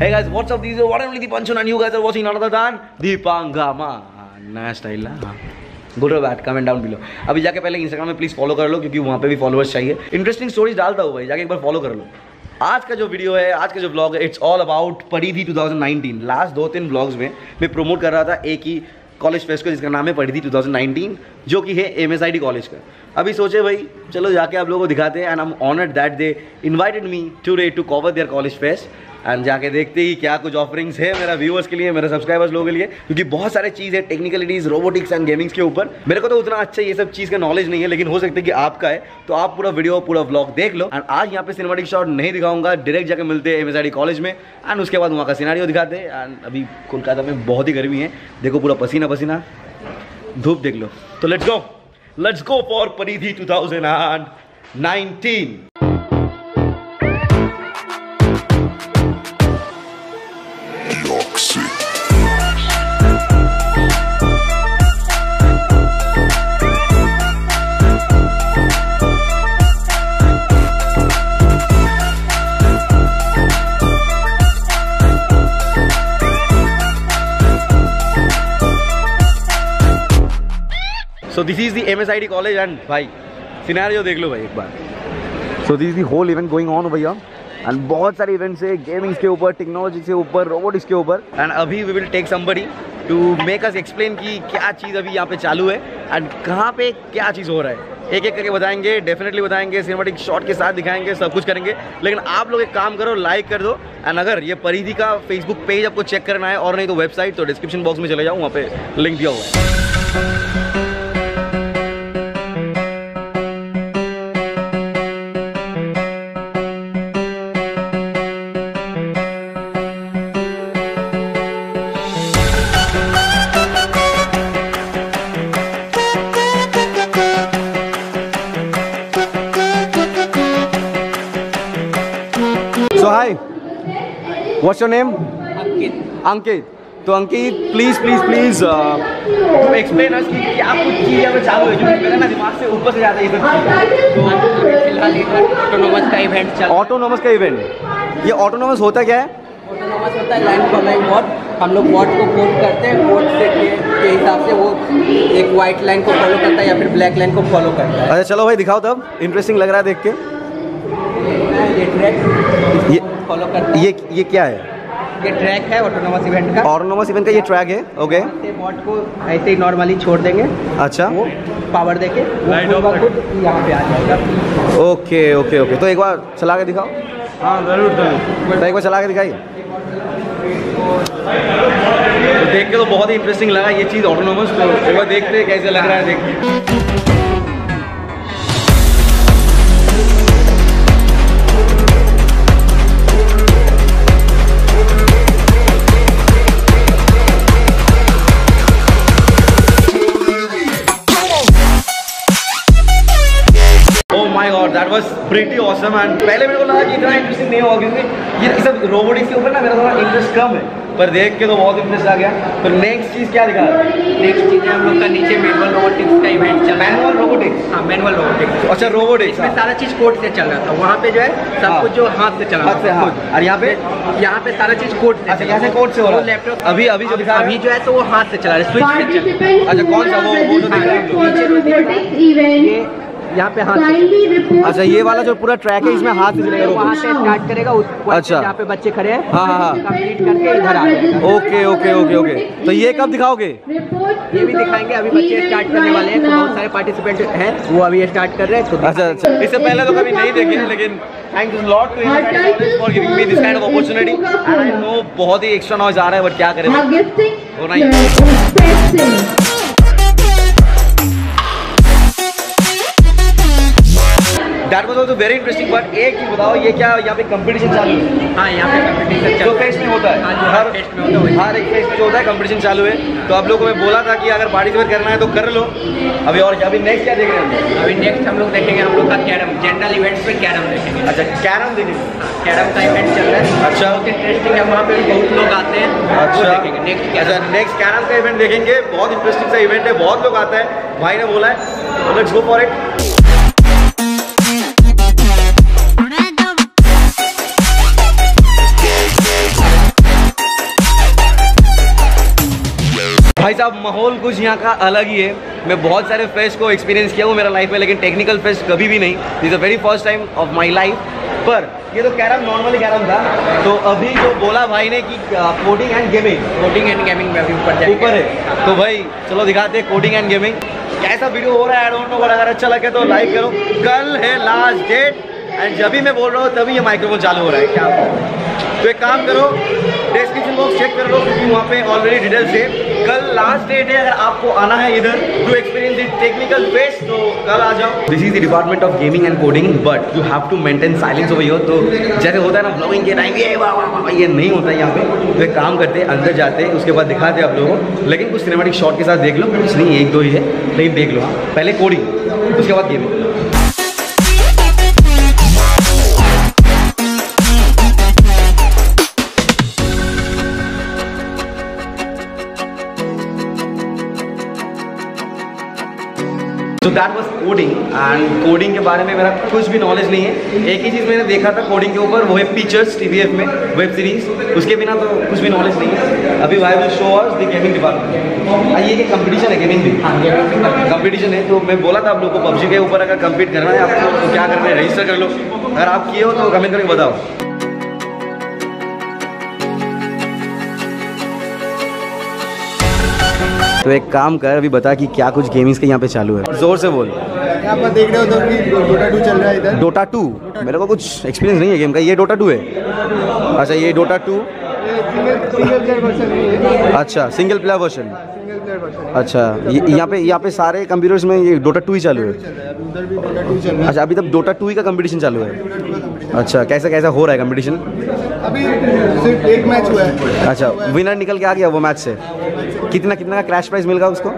Hey guys, what's up? This is one and only Dipanshu and you guys are watching another than. नया style है हाँ good और bad comment down below अभी जाके पहले Instagram में प्लीज़ फॉलो कर लो क्योंकि वहाँ पे भी फॉलोअर्स चाहिए इंटरेस्टिंग स्टोरीज डालता हूँ भाई जाके एक बार फॉलो कर लो आज का जो वीडियो है आज का जो ब्लॉग है इट्स ऑल अबाउट परिधि 2019 लास्ट दो तीन ब्लॉग्स में मैं प्रमोट कर रहा था एक ही कॉलेज फेस्ट को जिसका नाम है परिधि 2019 जो कि है एम कॉलेज का। अभी सोचे भाई चलो जाके आप लोगों को दिखाते हैं and I am honoured that they invited me today to cover their college fest and जाके देखते ही क्या कुछ ऑफरिंग्स है मेरा व्यूअर्स के लिए, मेरे सब्सक्राइबर्स लोगों के लिए। क्योंकि बहुत सारे चीज़ है टेक्निकलिटीज रोबोटिक्स एंड गेमिंग्स के ऊपर। मेरे को तो उतना अच्छा ये सब चीज़ का नॉलेज नहीं है, लेकिन हो सकता है कि आपका है। तो आप पूरा वीडियो पूरा ब्लॉग देख लो। एंड आज यहाँ पे सिनेमाटिक शॉट नहीं दिखाऊँगा डायरेक्ट जाकर मिलते हैं एम कॉलेज में। एंड उसके बाद वहाँ का सिनारियो दिखाते हैं। एंड अभी कोलकाता में बहुत ही गर्मी है। देखो पूरा पसीना पसीना। धूप देख लो। तो let's go let's go for Paridhi 2019 York this is the M S I D college and भाई सिनेरियो देख लो भाई एक बार। So this is the whole event going on भैया। एंड बहुत सारे इवेंट्स है गेमिंग्स के ऊपर टेक्नोलॉजी के ऊपर रोबोटिक्स के ऊपर। एंड अभी we will take somebody to make us explain कि क्या चीज़ अभी यहाँ पे चालू है। एंड कहाँ पे क्या चीज़ हो रहा है। एक एक करके बताएँगे डेफिनेटली बताएँगे सिनेमेटिक शॉट के साथ दिखाएँगे, सब कुछ करेंगे। लेकिन आप लोग एक काम करो लाइक कर दो। एंड अगर ये परिधि का फेसबुक पेज आपको चेक करना है, और नहीं तो वेबसाइट तो डिस्क्रिप्शन बॉक्स में चले जाओ, वहाँ पे लिंक दिया हुआ है। What's your name? Ankit. Ankit. तो Ankit please please please explain us कि क्या कुछ चीज़ यहाँ चालू है? जो मेरा ना दिमाग से ऊपर से ज़्यादा है ये सब फ़िलहाल इधर ऑटोनोमस का इवेंट चल ऑटोनोमस का इवेंट ये ऑटोनोमस होता क्या है? ऑटोनोमस होता है लाइन फॉलोइंग बॉट हम लोग बॉट को कोड करते हैं कोड से के, के हिसाब से वो एक वाइट लाइन को फॉलो करता है या फिर ब्लैक लाइन को फॉलो करता है। अच्छा चलो भाई दिखाओ तब। इंटरेस्टिंग लग रहा है देख के। ट्रैक ये फॉलो करता ये ये क्या है? ये ट्रैक है ऑटोनोमस इवेंट का। ऑटोनोमस इवेंट का ये ट्रैक है? ओके बॉट को ऐसे ही नॉर्मली छोड़ देंगे। अच्छा। वो पावर देके वो खुद यहाँ पे आ जाएगा। ओके ओके ओके तो एक बार चला के दिखाओ। हाँ ज़रूर ज़रूर। तो एक बार चला के दिखाइए। तो देख के तो बहुत ही इंटरेस्टिंग लगा ये चीज़ ऑटोनोमस तो एक बार देखते हैं कैसे लग रहा है देख। My god, that was pretty awesome. And पहले मेरे को लगा कि इतना इंटरेस्टिंग नहीं होगा क्योंकि ये सब रोबोटिक्स के ऊपर ना मेरा थोड़ा इंटरेस्ट कम है। पर देख के तो बहुत इंटरेस्ट आ गया। तो नेक्स्ट चीज़ क्या दिखा? नेक्स्ट चीज़ है हम लोग का नीचे मैनुअल रोबोटिक्स का इवेंट चल रहा है। मैनुअल रोबोटिक्स हाँ मैनुअल रोबोटिक्स अच्छा रोबोटिक्स इसमें सारा चीज़ कोड से चल रहा था। वहाँ पे जो है सब हाँ। कुछ जो हाथ से चल हाथ से था हाँ। और यहाँ पे? यहाँ पे सारा चीज़ कोड से अच्छा यहाँ से कोड से हो रहा है। लैपटॉप अभी अभी जो दिखा अभी जो है तो वो हाथ से चला रहा है। स्विच से चल अच्छा, कौन सा? वो- वो है यहाँ पे हाथ. अच्छा ये वाला जो पूरा ट्रैक है इसमें हाथ से वहाँ से स्टार्ट करेगा उस अच्छा। जहाँ पे बच्चे खड़े हैं हाँ, हाँ, हाँ। कंप्लीट करके इधर आ ओके ओके ओके ओके। तो ये कब दिखाओगे? ये भी दिखाएँगे अभी बच्चे स्टार्ट करने वाले हैं तो बहुत सारे पार्टिसिपेंट हैं वो अभी स्टार्ट कर रहे हैं तो अच्छा अच्छा। इससे पहले तो कभी नहीं देखे लेकिन thank you lot too for giving me this kind of opportunity and I know बहुत ही एक्स्ट्रा नॉइज़ आ रहा है बट क्या करें. होना ही that was also very interesting but एक चीज़ बताओ ये क्या यहाँ पे कंपटीशन चालू है? हाँ यहाँ पे कंपटीशन चल जो फेस्ट में होता है। हाँ, हर फेस्ट में होता है हर एक फेस्ट में जो होता है कंपटीशन चालू है। तो आप लोगों को मैं बोला था कि अगर पार्टिसिपेट करना है तो कर लो। अभी और अभी नेक्स्ट क्या देख रहे हैं अभी नेक्स्ट हम लोग देखेंगे हम लोग का कैरम जनरल इवेंट्स पे कैरम देखेंगे। अच्छा कैरम देखेंगे। कैरम का इवेंट चल रहा है। अच्छा। बहुत इंटरेस्टिंग है वहाँ पे भी बहुत लोग आते हैं अच्छा। देखेंगे। नेक्स्ट अच्छा नेक्स्ट कैरम का इवेंट देखेंगे। बहुत इंटरेस्टिंग सा इवेंट है बहुत लोग आता है। भाई ने बोला है लेट्स गो फॉर इट भाई साहब माहौल कुछ यहाँ का अलग ही है। मैं बहुत सारे फेस्ट को एक्सपीरियंस किया हूँ मेरा लाइफ में लेकिन टेक्निकल फेस्ट कभी भी नहीं। Is the very first time of my life पर ये तो कैरम नॉर्मली कैरम था। तो अभी जो बोला भाई ने कि coding and gaming coding and gaming में अभी ऊपर ऊपर है। तो भाई चलो दिखाते हैं कोडिंग एंड गेमिंग कैसा वीडियो हो रहा है? आई डोंट नो बट अगर अच्छा लगे तो लाइक करो। कल है लास्ट डेट एंड जब भी मैं बोल रहा हूँ तभी ये माइक्रोफोन चालू हो रहा है। क्या तो एक काम करो डिस्क्रिप्शन बॉक्स चेक कर लो क्योंकि वहाँ पे ऑलरेडी डिटेल्स है कल लास्ट डेट है अगर आपको आना है इधर to experience the technical fest तो कल आ जाओ। This is the department of gaming and coding but you have to maintain silence over here तो जैसे होता है ना ब्लॉगिंग के टाइम ये नहीं होता है यहाँ पे। तो एक काम करते हैं, अंदर जाते हैं, उसके बाद दिखाते आप लोगों को। लेकिन कुछ सिनेमेटिक शॉट के साथ देख लो, कुछ नहीं, एक दो ही है, लेकिन देख लो। पहले कोडिंग उसके बाद gaming that was coding and coding के बारे में मेरा कुछ भी नॉलेज नहीं है। एक ही चीज़ मैंने देखा था कोडिंग के ऊपर वो है पिक्चर्स टीवीएफ में वेब सीरीज़ उसके बिना तो कुछ भी नॉलेज नहीं है। अभी we will show us the gaming department ये एक कंपटीशन है गेमिंग भी कंपटीशन है तो मैं बोला था आप लोग को पबजी के ऊपर अगर कम्पीट करना है आपको तो क्या करना है? रजिस्टर कर लो। अगर आप किए हो तो कमेंट करके बताओ। तो एक काम कर अभी बता कि क्या कुछ गेमिंग्स के यहाँ पे चालू है। ज़ोर से बोल। आप देख रहे हो तो कि डोटा टू चल रहा है इधर? डोटा टू मेरे को कुछ एक्सपीरियंस नहीं है गेम का। ये डोटा टू है। अच्छा ये डोटा टू अच्छा सिंगल प्लेयर वर्जन वर्जन अच्छा यहाँ पे यहाँ पे सारे कंप्यूटर्स में ये डोटा टू ही चालू है? अच्छा अभी तक डोटा टू ही का कंपटीशन चालू है। अच्छा कैसा कैसा हो रहा है कंपटीशन अभी सिर्फ़ एक मैच हुआ है। अच्छा विनर निकल के आ गया वो मैच से? कितना कितना का कैश प्राइस मिलेगा उसको?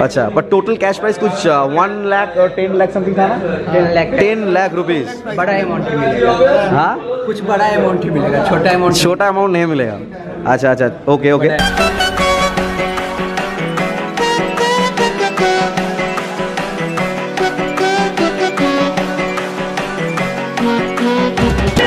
अच्छा पर टोटल कैश प्राइस कुछ वन लाख और टेन लाख समथिंग था ना? Ten lakh ten lakh rupees बड़ा अमाउंट मिलेगा। हाँ? कुछ बड़ा अमाउंट ही मिलेगा छोटा अमाउंट छोटा अमाउंट नहीं मिलेगा। अच्छा अच्छा ओके ओके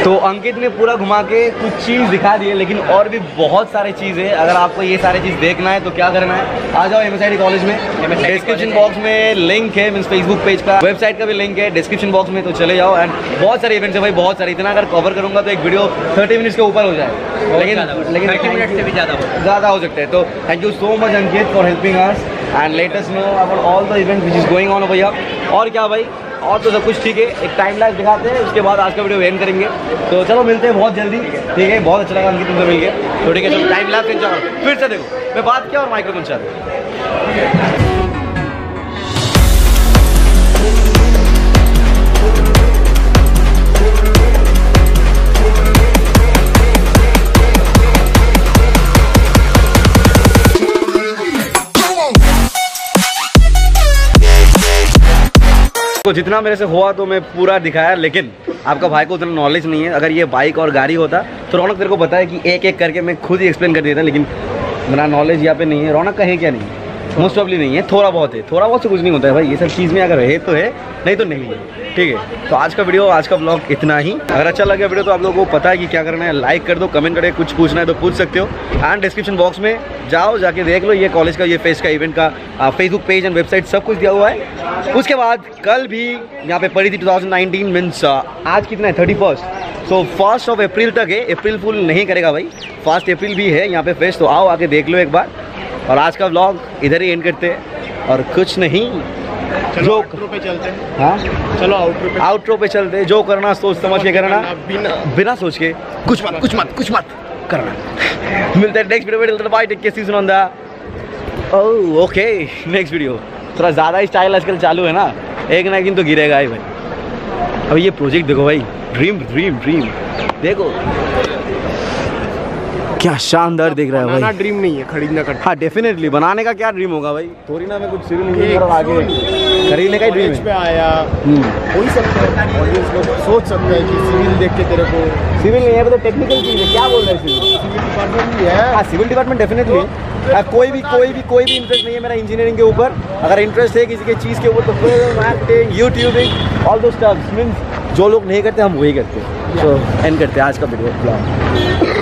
तो अंकित ने पूरा घुमा के कुछ चीज़ दिखा दी है लेकिन और भी बहुत सारे चीज़ है। अगर आपको ये सारी चीज़ देखना है तो क्या करना है? आ जाओ एम कॉलेज में। डिस्क्रिप्शन बॉक्स में लिंक है मीन फेसबुक पेज का। वेबसाइट का भी लिंक है डिस्क्रिप्शन बॉक्स में तो चले जाओ। एंड बहुत सारे इवेंट्स है भाई बहुत सारे। इतना अगर कवर करूँगा तो एक वीडियो थर्टी मिनट्स के ऊपर हो जाए। लेकिन लेकिन थर्टी मिनट से भी ज़्यादा ज़्यादा हो सकते हैं। तो thank you so much Ankit for helping us and latest know about all the event which is going on भैया। और क्या भाई? और तो सब कुछ ठीक है। एक टाइम लाइफ दिखाते हैं, उसके बाद आज का वीडियो एंड करेंगे। तो चलो मिलते हैं बहुत जल्दी। ठीक है, बहुत अच्छा लगा तुमसे मिल के तो ठीक है, चलो टाइम लाइफ फिर से देखो, मैं बात किया और माइक्रोफोन चालू। तो जितना मेरे से हुआ तो मैं पूरा दिखाया, लेकिन आपका भाई को उतना नॉलेज नहीं है। अगर ये बाइक और गाड़ी होता तो रौनक तेरे को बताया कि एक एक करके मैं खुद ही एक्सप्लेन कर देता, लेकिन मेरा नॉलेज यहाँ पे नहीं है। रौनक का है क्या नहीं? मोस्ट ऑफली नहीं है, थोड़ा बहुत है। थोड़ा बहुत से कुछ नहीं होता है भाई, ये सब चीज़ में अगर है तो है, नहीं तो नहीं है। ठीक है तो आज का वीडियो, आज का ब्लॉग इतना ही। अगर अच्छा लगे वीडियो तो आप लोगों को पता है कि क्या करना है। लाइक कर दो कमेंट करके कुछ पूछना है तो पूछ सकते हो। एंड डिस्क्रिप्शन बॉक्स में जाओ, जाके देख लो, ये कॉलेज का, ये फेस्ट का इवेंट का फेसबुक पेज एंड वेबसाइट सब कुछ दिया हुआ है। उसके बाद कल भी यहाँ पे पड़ी थी 2019 मीन्स आज कितना है? Thirty so first of April तक है। अप्रैल फुल नहीं करेगा भाई। फ़र्स्ट अप्रैल भी है यहाँ पे फेस्ट तो आओ आके देख लो एक बार। और आज का ब्लॉग इधर ही एंड करते हैं। और कुछ नहीं जो पे चलते हैं। हाँ? चलो आउटरो पे आउटरो पे चलते हैं, जो करना सोच समझ के करना। बिना बिना सोच के। कुछ मत कुछ मत कुछ मत करना। मिलते हैं नेक्स्ट वीडियो में। Bye take care see Sunanda oh okay next video थोड़ा ज़्यादा ही स्टाइल आजकल चालू है ना। एक ना एक दिन तो गिरेगा ही भाई। अब ये प्रोजेक्ट देखो भाई। ड्रीम ड्रीम ड्रीम देखो। क्या शानदार देख रहा है बनाना भाई। ड्रीम नहीं है खरीदना का हाँ डेफिनेटली बनाने का क्या ड्रीम होगा भाई? थोड़ी ना मैं कुछ सिविल इंजीनियर और आगे खरीदने का ड्रीम पे आया हम्म। हो ही सकता है ऑडियंस लोग सोच सकते हैं कि सिविल देख के तेरे को। सिविल नहीं है तो टेक्निकल चीज़ है। क्या बोल रहे हैं सिविल सिविल डिपार्टमेंट भी है। हाँ सिविल डिपार्टमेंट डेफिनेटली कोई भी कोई भी कोई भी इंटरेस्ट नहीं है मेरा इंजीनियरिंग के ऊपर। अगर इंटरेस्ट है किसी के चीज़ के ऊपर तो फ़िल्म एक्टिंग यूट्यूबिंग ऑल दो स्टफ्स मीन्स जो लोग नहीं करते हम वही करते। हैं तो एंड करते हैं आज का वीडियो